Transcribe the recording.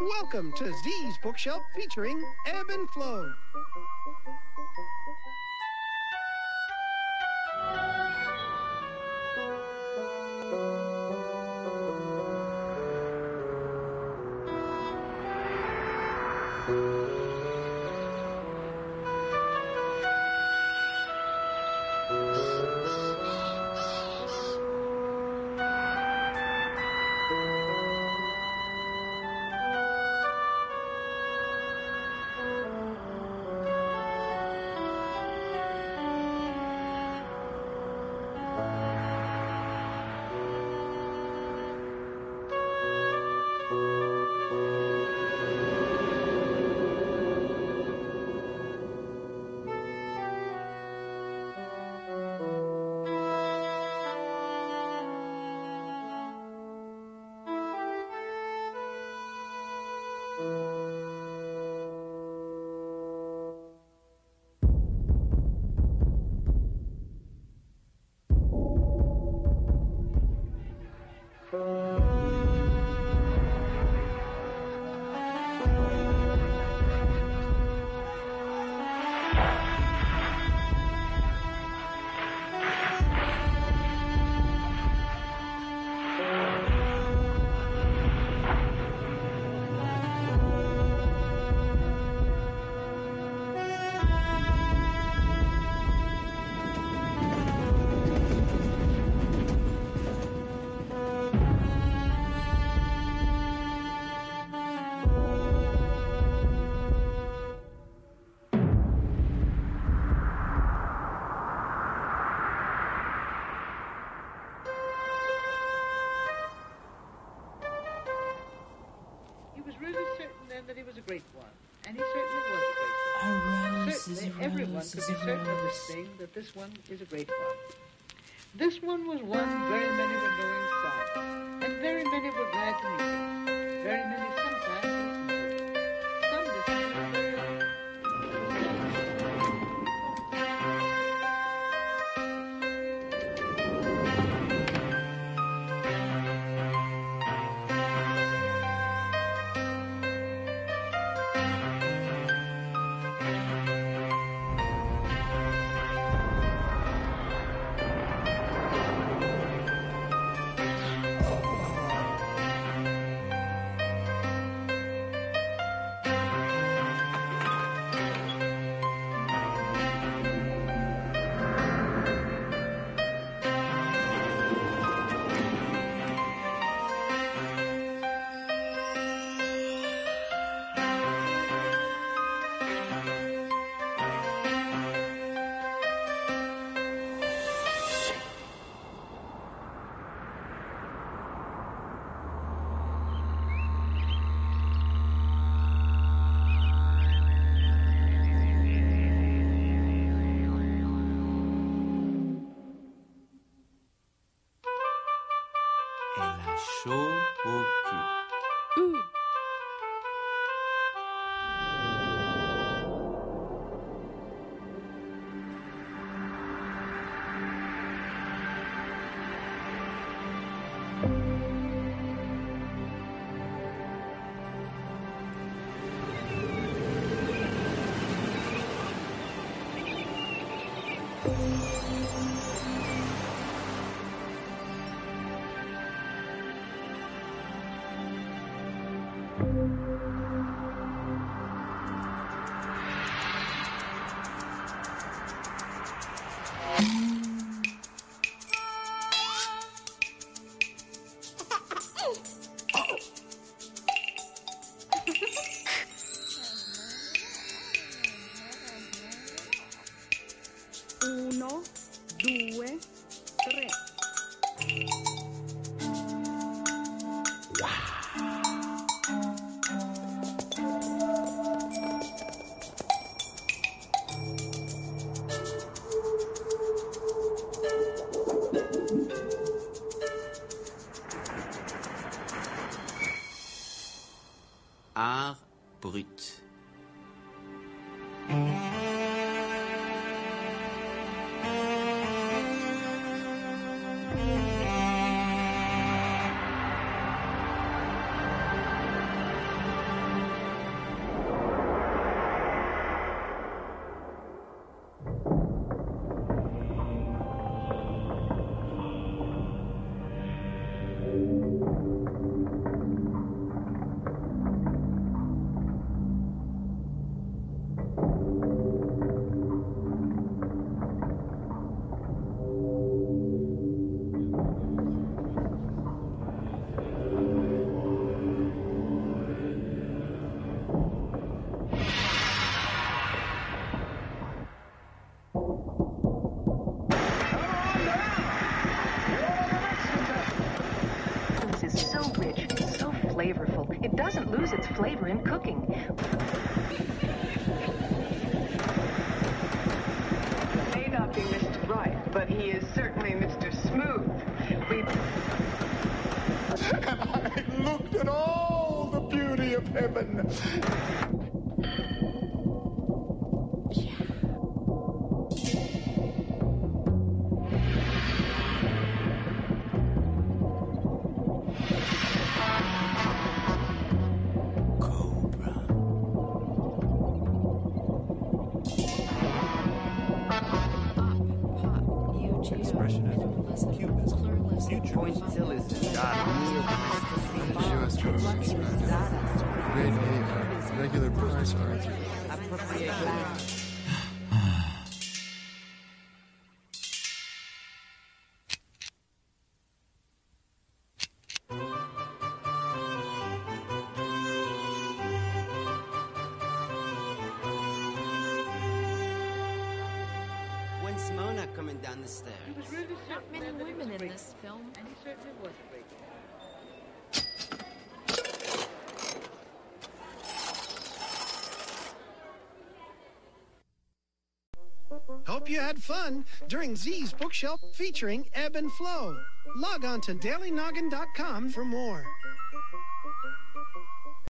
Welcome to Zee's Bookshelf featuring Ebb and Flow. He that he was a great one. And he certainly was a great one. A Certainly a everyone could be certain of this thing, that this one is a great one. This one was one very many were going south, and very many were glad to meet him. Very many Elle a mm. Art brut. Flavorful. It doesn't lose its flavor in cooking. may not be Mr. Right, but he is certainly Mr. Smooth. We and I looked at all the beauty of heaven. Expressionism, Cubism, Futurism, U.S. government expected. Grade A, regular price Arthur. Coming down the He was really Not many was women in this film. And he certainly was a. Hope you had fun during Zee's Bookshelf featuring Ebb and Flow. Log on to dailynoggin.com for more.